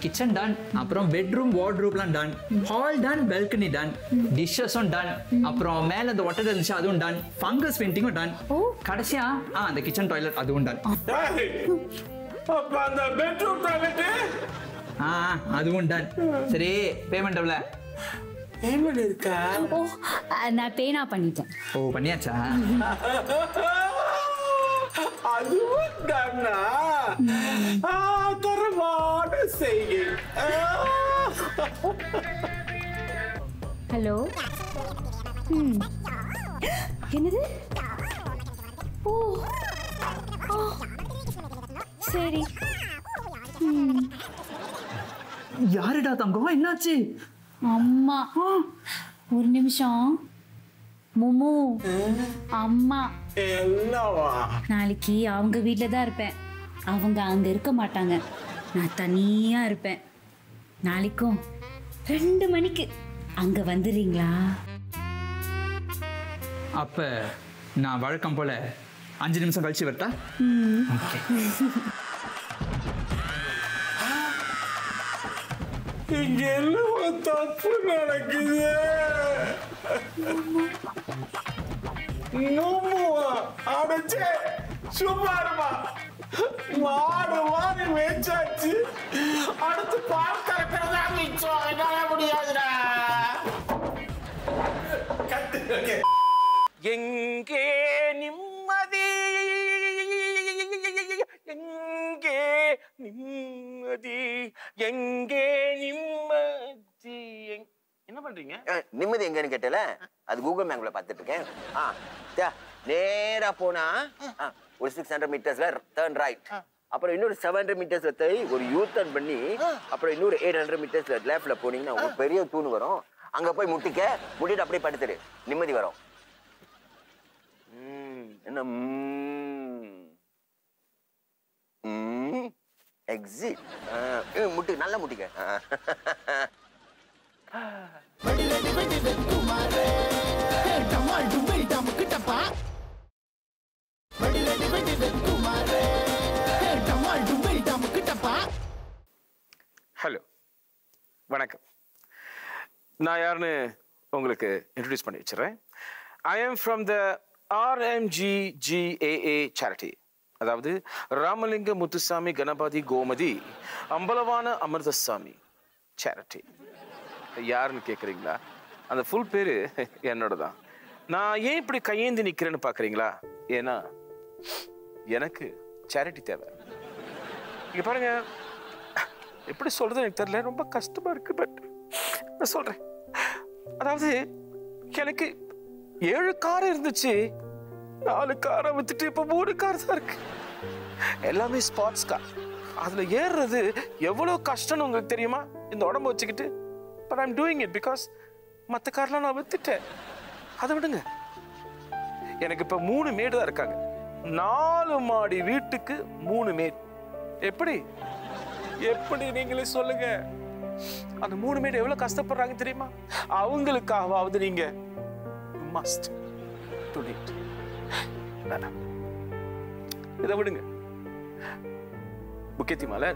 கிச்சன் டன் அப்புறம் bedroom வார்ட்ரூப்லாம் done hall done balcony done டிஷ்ஷஸும் done அப்புறம் மேல அந்த ஒட்டர் இருந்துச்சு அதுவும் டன் ஃபங்கஸ் பெயிண்டிங்கும் டன் கடைசியா ஆ அந்த கிச்சன் டாய்லெட் அதுவும் டன் அப்ப அந்த பெட்ரூம் டாய்லெட் ஆ அதுவும் டன் சரி பேமெண்ட் எவ்வளோ பேமெண்ட் இருக்கா? ஓ நான் பேனா பண்ணிட்டேன். ஓ பண்ணியாச்சா? அதுவும் தானா தரமான செய்கை ஹலோ என்னது ஓ சரி யாருடா தங்கம் என்னாச்சு அம்மா ஒரு நிமிஷம் முமு அம்மா என்னவா? நாளைக்கு அவங்க வீட்டில் தான் இருப்பேன். அவங்க அங்கே இருக்க மாட்டாங்க. நான் தனியாக இருப்பேன். நாளைக்கும் ரெண்டு மணிக்கு. அங்கே வந்துடுறீங்களா? அப்போ நான் வழக்கம் போல் அஞ்சு நிமிஷம் கழிச்சு வரட்டா? இங்க என்ன தப்பு நடக்குது. நோம்புவா அடைச்சே சும்மா இருமா மாடு மாறி மேய்ச்சாச்சு. அடுத்து பால் கறக்கிறதா மிச்சம் என்னால முடியாதுடா. எங்கே நிம்மதி? எங்கே நிம்மதி? எங்கே நிம்மதி? என்ன பண்றீங்க? அஹ், நிம்மதி எங்கன்னு கேட்டல? அது கூகுள் மேப்ல பார்த்துட்டு இருக்கேன் ஆ தே, நேரா போனா ஒரு சிக்ஸ் ஹண்ட்ரட் மீட்டர்ஸ்ல டர்ன் ரைட் அப்புறம் இன்னொரு செவன் ஹண்ட்ரட் மீட்டர்ஸ்ல போய் ஒரு யூ டர்ன் பண்ணி அப்புறம் இன்னொரு எயிட் ஹண்ட்ரட் மீட்டர்ஸ்ல லெஃப்ட்ல போனீங்கன்னா ஒரு பெரிய தூண் வரும். அங்க போய் முட்டிக்க முட்டிட்டு அப்படியே படுத்துரு. நிம்மதி வரும். என்ன எக்ஸிட் முட்டு நல்லா முட்டிக்க. ஹலோ வணக்கம். நான் யாருன்னு உங்களுக்கு இன்ட்ரடியூஸ் பண்ணி வச்சுறேன் I am from the RMGGAA charity அதாவது ராமலிங்க முத்துசாமி கணபதி கோமதி அம்பலவான அமிர்தசாமி சேரிட்டி யாருன்னு கேட்குறீங்களா அந்த ஃபுல் பேர் என்னோட தான் நான் ஏன் இப்படி கையேந்தி நிற்கிறேன்னு பார்க்குறீங்களா ஏன்னா எனக்கு சேரிட்டி தேவை. இங்கே பாருங்க. எப்படி சொல்கிறது எனக்கு தெரியல. ரொம்ப கஷ்டமாக இருக்குது பட் நான் சொல்கிறேன் அதாவது எனக்கு ஏழு கார் இருந்துச்சு. நாலு காரை வித்துட்டு இப்போ மூணு கார் தான் இருக்கு. எல்லாமே ஸ்பாட்ஸ் கார் அதில் ஏறுறது எவ்வளோ கஷ்டம்னு உங்களுக்கு தெரியுமா? இந்த உடம்பு வச்சுக்கிட்டு but I'm doing it because மற்ற கார்லாம் நான் வித்துட்டேன். அதை விடுங்க. எனக்கு இப்போ மூணு மேடு தான் இருக்காங்க. நாலு மாடி வீட்டுக்கு மூணு மேடு. எப்படி? எப்படி நீங்களே சொல்லுங்க. அந்த மூணு மேடு எவ்வளவு கஷ்டப்படுறாங்க தெரியுமா? அவங்களுக்காகவாவது நீங்க மஸ்ட் டு வேணாம். இதை விடுங்க. புக்கெத்தி மலை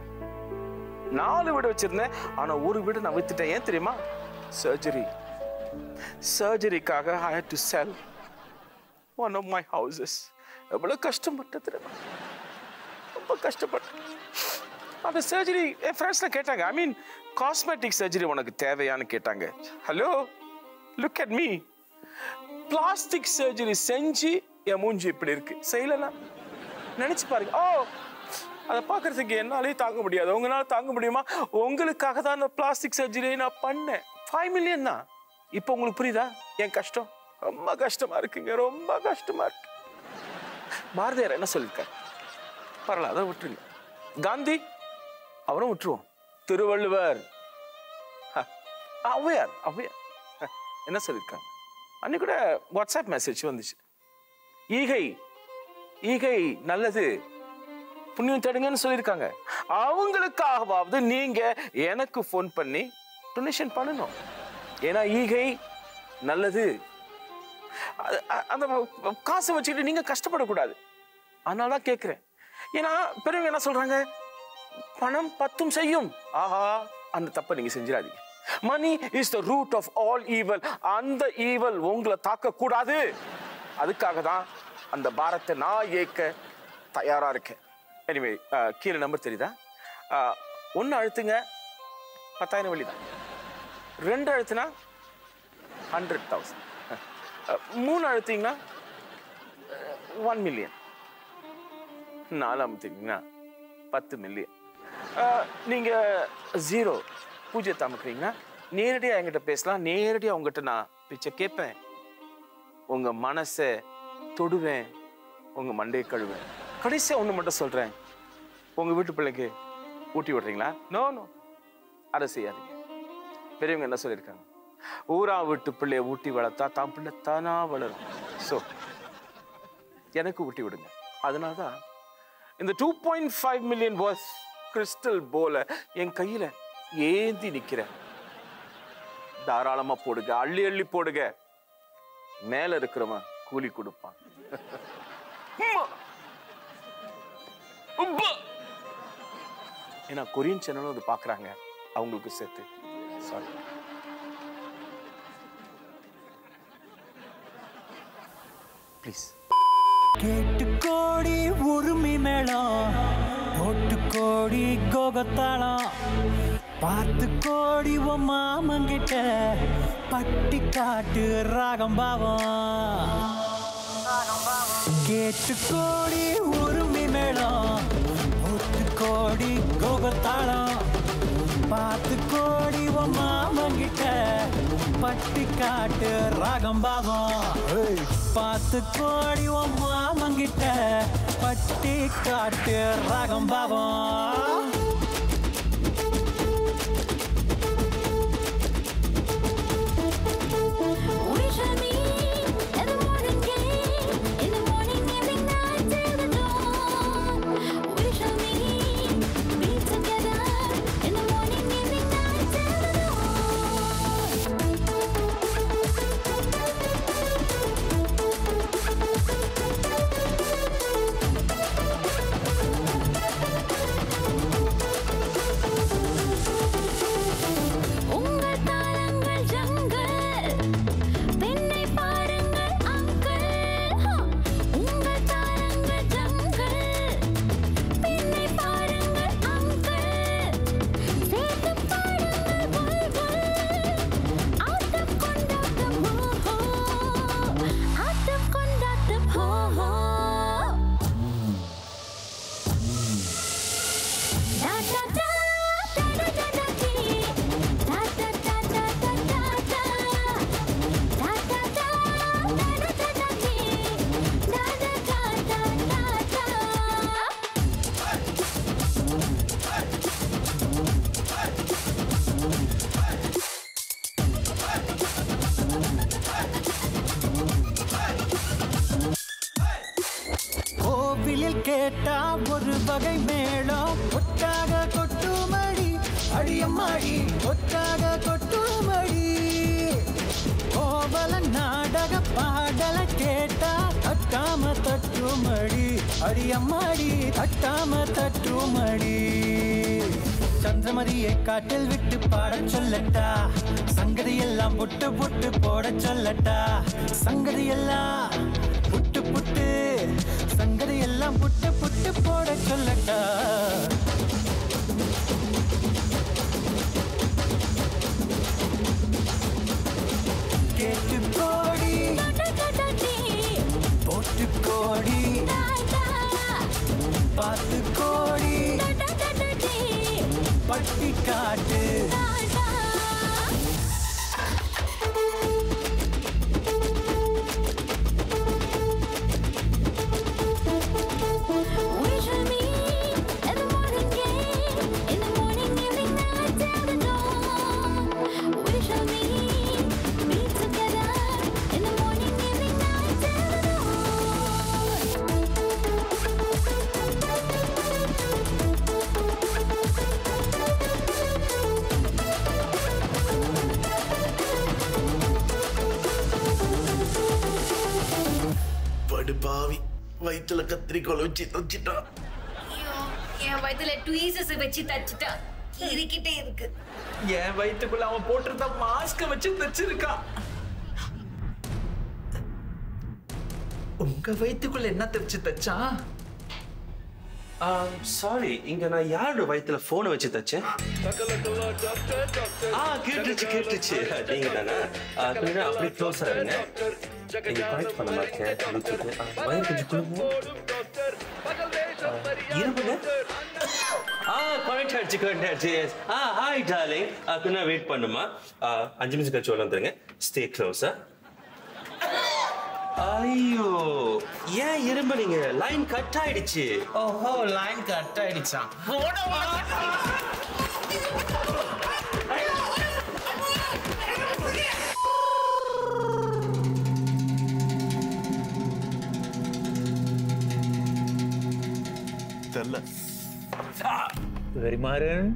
நாலு வீடு வச்சிருந்தேன். ஆனா ஒரு வீடு நான் வித்துட்டேன். ஏன் தெரியுமா? Surgery சர்ஜரிக்காக I to sell one of my houses எவ்வளோ கஷ்டப்பட்டது தெரியுமா? ரொம்ப கஷ்டப்பட்டேன். அந்த சர்ஜரி என் ஃப்ரெண்ட்ஸ்லாம் கேட்டாங்க. ஐ மீன் காஸ்மெட்டிக் சர்ஜரி உனக்கு தேவையான்னு கேட்டாங்க. Hello look at me plastic surgery செஞ்சு என் மூஞ்சி இப்படி இருக்கு. செய்யலனா? நினைச்சு பாருங்க. ஓ அதை பார்க்கறதுக்கு என்னாலே தாங்க முடியாது. உங்களால தாங்க முடியுமா? உங்களுக்காக தான் அந்த பிளாஸ்டிக் சர்ஜரியை நான் பண்ணேன். ஃபைவ் மில்லியன் தான். இப்போ உங்களுக்கு புரியுதா? என் கஷ்டம். ரொம்ப கஷ்டமா இருக்குங்க. ரொம்ப கஷ்டமா இருக்கு. பாரதியார் என்ன சொல்லியிருக்காரு பரவாயில்ல அதை விட்டுருங்க. காந்தி அவரும் விட்டுருவோம். திருவள்ளுவர். ஹ, ஔவையார் ஔவையார். என்ன சொல்லியிருக்காங்க அன்னைக்கு கூட வாட்ஸ்அப் மெசேஜ் வந்துச்சு. ஈகை ஈகை நல்லது. புண்ணியம் தேடுங்கன்னு சொல்லியிருக்காங்க. அவங்களுக்காகவாவது நீங்க எனக்கு ஃபோன் பண்ணி டொனேஷன் பண்ணணும். ஏன்னா ஈகை நல்லது. அது- அந்த காசை வச்சுக்கிட்டு நீங்க கஷ்டப்படக்கூடாது. அதனால தான் கேட்குறேன் ஏன்னா பெரியவங்க என்ன சொல்றாங்க? பணம் பத்தும் செய்யும். ஆஹா அந்த தப்பை நீங்க செஞ்சிடாதீங்க. Money is the root of all evil அந்த ஈவல் உங்களை தாக்க கூடாது அதுக்காக தான் அந்த பாரத்தை நான் ஏற்க தயாரா இருக்கேன். எனிவே uh, கீழே நம்பர் தெரியுதா? Uh, ஒன்று அழுத்துங்க. பத்தாயிரம் வழி தான் ரெண்டு அழுத்துனா ஹண்ட்ரட் தௌசண்ட் uh, மூணு அழுத்திங்கன்னா ஒன் மில்லியன் நாலு அமுத்திங்கன்னா பத்து மில்லியன் நீங்கள் ஜீரோ பூஜ்ஜியத்தை அமுக்குறீங்கன்னா நேரடியாக என்கிட்ட பேசலாம். நேரடியாக உங்ககிட்ட நான் பிச்சை கேட்பேன். உங்கள் மனசை தொடுவேன். உங்கள் மண்டையை கழுவேன். கடைசியாக ஒன்று மட்டும் சொல்கிறேன் உங்கள் வீட்டு பிள்ளைக்கு ஊட்டி விடுறீங்களா? நோ நோ அதை செய்யாதீங்க. பெரியவங்க என்ன சொல்லியிருக்காங்க? ஊரா வீட்டு பிள்ளைய ஊட்டி வளர்த்தா தான் பிள்ளை தானா வளரும். ஸோ எனக்கு ஊட்டி விடுங்க. அதனால தான் இந்த two point five million was crystal போல என் கையில் ஏந்தி நிற்கிறேன் தாராளமாக போடுங்க. அள்ளி அள்ளி போடுங்க. மேலே இருக்கிறவன் கூலி கொடுப்பான். உம்மா. ஏன்னா கொரியன் சேனலும் அது பாக்குறாங்க. அவங்களுக்கு சேர்த்து. சாரி ப்ளீஸ் கேட்டு கோடி உரிமை மேளம் போட்டு கோடி கோகத்தாளம் பார்த்து கோடி உன் மாமங்கிட்ட பட்டி காட்டு ராகம் பாவம். கேட்டு கோடி உரிமை மேளம் போட்டு கோடி கோகத்தாளம் பார்த்து கோடி உன் மாமங்கிட்ட பட்டி காட்டு ராகம் பாவம் பார்த்து கோடி உன் மாமங்கிட்ட பட்டி காட்டு ராகம் பாவம் கேட்டா ஒரு வகை மேளம். ஒட்டாக கொட்டுமடி அடியம்மாடி ஒட்டாக கொட்டுமடி. கோவல நாடக பாடல கேட்டா தட்டாம தட்டுமடி அடியம்மாடி தட்டாம தட்டுமடி. சந்திரமதியை காட்டில் விட்டு பாட சொல்லட்டா. சங்கதி எல்லாம் புட்டு புட்டு போட சொல்லட்டா. சங்கதி எல்லாம் புட்டு புட்டு சங்கதி எல்லாம் புட்டு புட்டு போடச் சொல்லட்டா கேட்டு போடி. போட்டு கோடி பார்த்து கோடி பட்டி காட்டு. வயிற்றுல கத்திரிக்கோல் வச்சு தச்சிட்டான் என் வயதுல ட்வீசஸ் வச்சு தச்சுட்டா. இருக்கிட்டே இருக்கு. என் வயிற்றுக்குள்ள அவன் போட்டிருந்த மாஸ்க வச்சு தச்சிருக்கான் உங்க வயிற்றுக்குள்ள என்ன தச்சு தச்சான் சாரி இங்க நான் யாரோட வயித்துல போனை வச்சு தச்சேன்? ஆ கேட்டுச்சு கேட்டுச்சு நீங்க தானே? கொஞ்சம் அப்படி க்ளோஸ் ஆகுங்க கனெக்ட் பண்ண மாட்டேன் வயர் கொஞ்சம் குழுங்க இருப்புங்க ஆ கனெக்ட் ஆயிடுச்சு கனெக்ட் ஆயிடுச்சு எஸ் ஆ ஹாய் டார்லிங் கொஞ்சம் வெயிட் பண்ணுமா? ஆ, அஞ்சு நிமிஷம் கழிச்சு உள்ள வந்துருங்க. ஸ்டே க்ளோஸா ஐயோ ஏன் இரும்புறீங்க லைன் கட் ஆயிடுச்சு. ஓஹோ லைன் கட் ஆயிடுச்சான் தெரியல. Verimaran.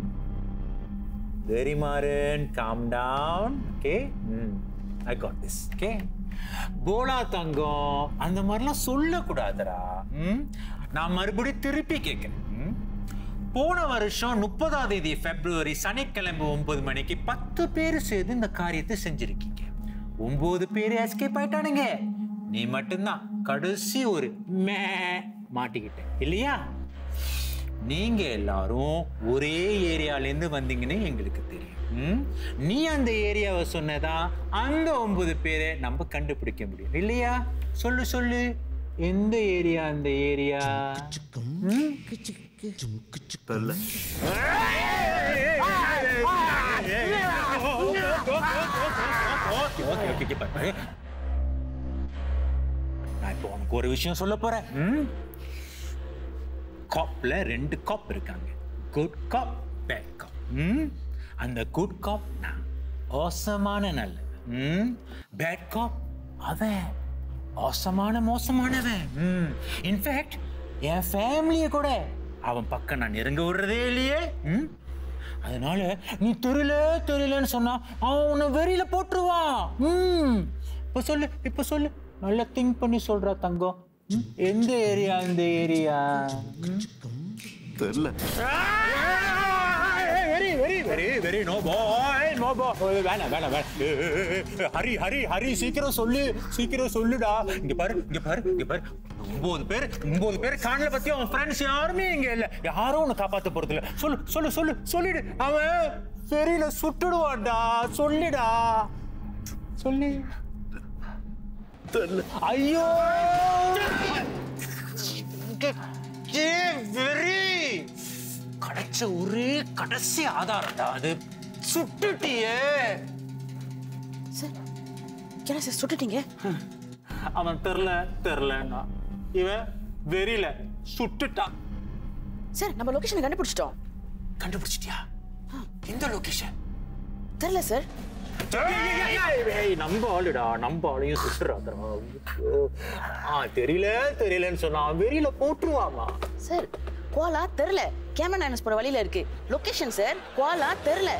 Verimaran calm down okay Mm. I got this. Okay போலா தங்கம் அந்த மாதிரிலாம் சொல்லக்கூடாதுடா. ம்? நான் மறுபடியும் திருப்பி கேட்கிறேன். ம்? போன வருஷம் முப்பதாம் தேதி பிப்ரவரி சனிக்கிழமை ஒன்பது மணிக்கு பத்து பேர் சேர்ந்து இந்த காரியத்தை செஞ்சிருக்கீங்க. ஒன்பது பேர் எஸ்கேப் ஆயிட்டானுங்க. நீ மட்டும்தான். கடைசி ஒரு மே மாட்டிக்கிட்ட இல்லையா? நீங்க எல்லாரும் ஒரே ஏரியால இருந்து வந்தீங்கன்னு எங்களுக்கு தெரியும். ம்? நீ அந்த ஏரியாவை சொன்னதா அந்த ஒன்பது பேரை நம்ம கண்டுபிடிக்க முடியும். இல்லையா? சொல்லு சொல்லு. எந்த ஏரியா அந்த ஏரியா? பாரு நான் இப்போ உனக்கு ஒரு விஷயம் சொல்ல போறேன். காப்பில் ரெண்டு காப் இருக்காங்க. குட் காப் பேட் காப் ம்? அந்த குட் காப் நான். மோசமான நல்ல. ம்? பேட் காப் அவன். மோசமான மோசமானவன். ம். இன்ஃபேக்ட் என் ஃபேமிலியை கூட அவன் பக்கம் நான் நெருங்க விடுறதே இல்லையே. ம்? அதனால நீ தெரியல தெரியலன்னு சொன்னா அவன் உன்னை வெறியில போட்டுருவான். ம். இப்போ சொல்லு இப்போ சொல்லு. நல்லா திங்க் பண்ணி சொல்றா தங்கம். எந்த ஏரியா இந்த ஏரியா? தெரியல very very very very no boy no boy வேணாம் வேணாம் வேணாம். ஹரி ஹரி ஹரி சீக்கிரம் சொல்லு சீக்கிரம் சொல்லுடா. இங்க பாரு இங்க பாரு இங்க பாரு. ஒன்பது பேர் ஒன்பது பேர் காணல பத்தி அவன் ஃப்ரெண்ட்ஸ் யாருமே இங்க இல்ல. யாரும் உன்னை காப்பாத்த போறது இல்ல சொல்லு சொல்லு சொல்லு சொல்லிடு. அவன் சரியில சுட்டுடுவான்டா. சொல்லிடா. சொல்லு. ஐயோ! வெரி கிடைச்ச ஒரே கடைசி ஆதாரம்டா அது. சுட்டுட்டியே. சார் என்ன சார் சுட்டுட்டீங்க? அவன் தெரில தெரிலன்னா இவன் வெறியில சுட்டுட்டான். சார் நம்ம லொகேஷனை கண்டுபிடிச்சிட்டோம். கண்டுபிடிச்சிட்டியா? எந்த லொகேஷன் தெரியல சார். நம்ம ஆளுடா நம்ம ஆளையும் சுட்டுறாதா ஆ தெரியல தெரியலன்னு சொன்னா வெளியில போட்டுருவாமா? சார் கோலா தெரியல. கேமரா நைனஸ் போற வழியில இருக்கு. லொகேஷன் சார் கோலா தெரியல.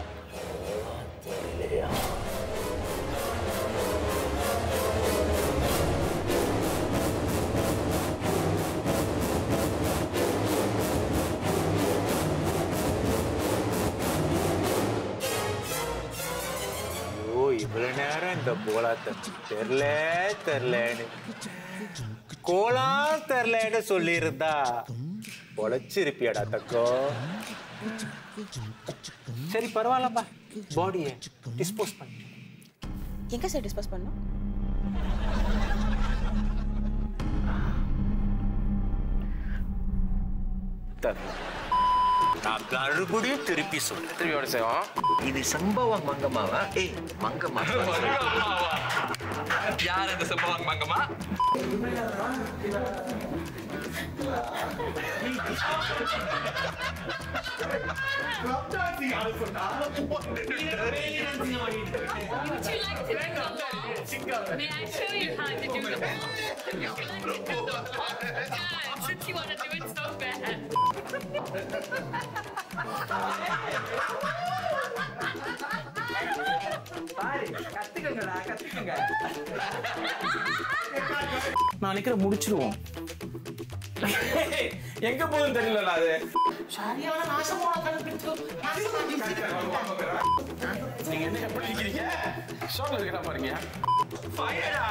ஐயோ இவ்வளவு நேரம் இந்த போலாத்த தெரில தெரிலன்னு கோலா தெரிலன்னு சொல்லியிருந்தா பொழைச்சிருப்பியாடா தக்கோ. சரி பரவாயில்லப்பா. பாடியை டிஸ்போஸ் பண்ணி. எங்க சார் டிஸ்போஸ் பண்ணோம் நான் மறுபடியும் திருப்பி சொல்றேன் திருப்பி செய்வோம் இது சம்பவம் மங்கம்மாவா? ஏய் மங்கம்மா. யார் இந்த சம்பவம் Mangamma? Would you like to do the May I show you how to do the Would you want to do it so bad. நான் நினைக்கிறேன் முடிச்சிருவோம். எங்க போகுதுன்னு தெரியல அது. சரியான நாசம் போன கண்டுபிடிச்சு நீங்க என்ன எப்படி ஷோர்ல இருக்கிற பாருங்க ஃபயரா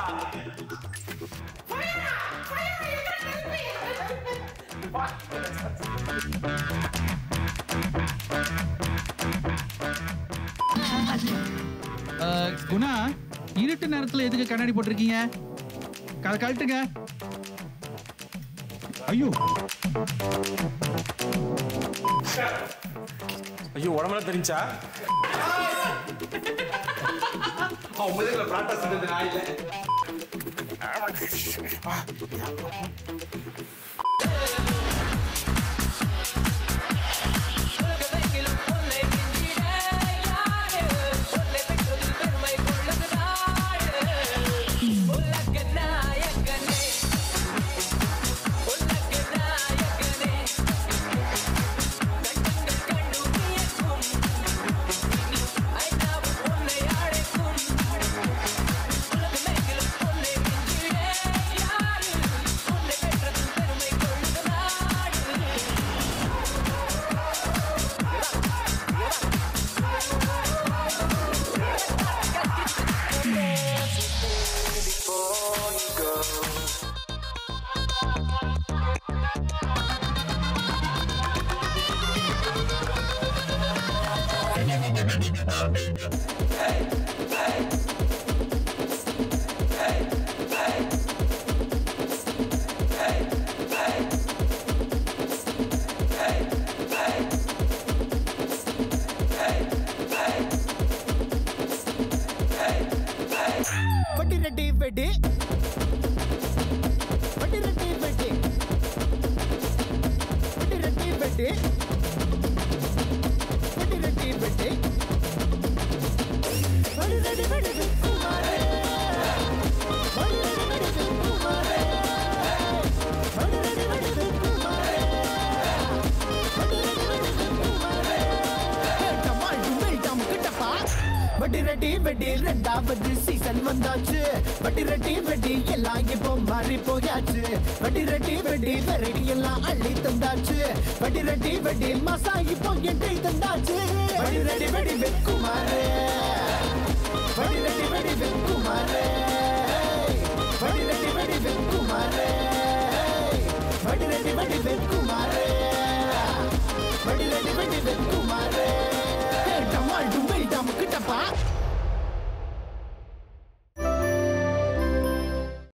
குணா இருட்டு நேரத்துல எதுக்கு கண்ணாடி போட்டிருக்கீங்க? கழட்டுங்க. ஐயோ. ஐயோ உடம்புல தெரிஞ்சா? முதல்ல நான் இல்லை. வெரைட்டி எல்லாம் அள்ளி தந்தாச்சு. வடி ரெட்டி வெடி மசா இப்போ எட்டி தந்தாச்சு. வடி ரெடி வெடி வெக்குமாரே வடி ரெடி வெடி வெக்குமாரே வடி ரெடி வெடி வெக்குமாரே வடி ரெடி வெடி வெக்குமாரே வடி ரெடி வெடி வெக்குமாரே டமால் டும்பை டமுக்கு